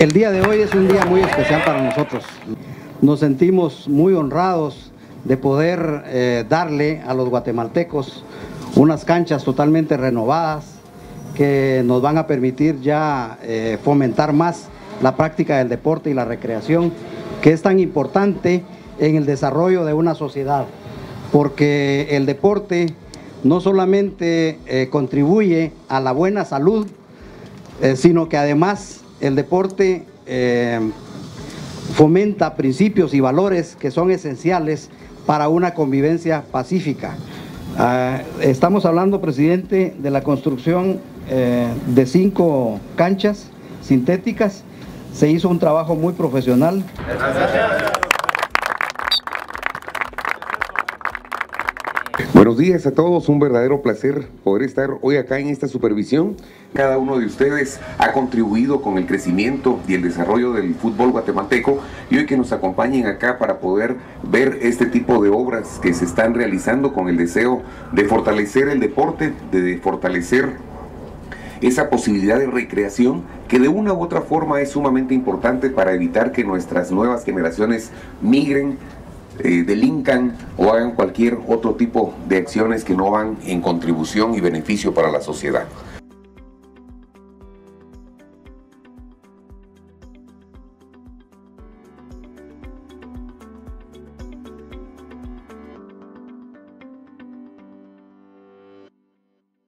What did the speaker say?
El día de hoy es un día muy especial para nosotros. Nos sentimos muy honrados de poder eh, darle a los guatemaltecos unas canchas totalmente renovadas que nos van a permitir ya eh, fomentar más la práctica del deporte y la recreación, que es tan importante en el desarrollo de una sociedad, porque el deporte no solamente eh, contribuye a la buena salud, sino que además el deporte eh, fomenta principios y valores que son esenciales para una convivencia pacífica. Ah, estamos hablando, presidente, de la construcción eh, de cinco canchas sintéticas. Se hizo un trabajo muy profesional. Buenos días a todos, un verdadero placer poder estar hoy acá en esta supervisión. Cada uno de ustedes ha contribuido con el crecimiento y el desarrollo del fútbol guatemalteco y hoy que nos acompañen acá para poder ver este tipo de obras que se están realizando con el deseo de fortalecer el deporte, de fortalecer esa posibilidad de recreación que de una u otra forma es sumamente importante para evitar que nuestras nuevas generaciones migren eh, delincan o hagan cualquier otro tipo de acciones que no van en contribución y beneficio para la sociedad.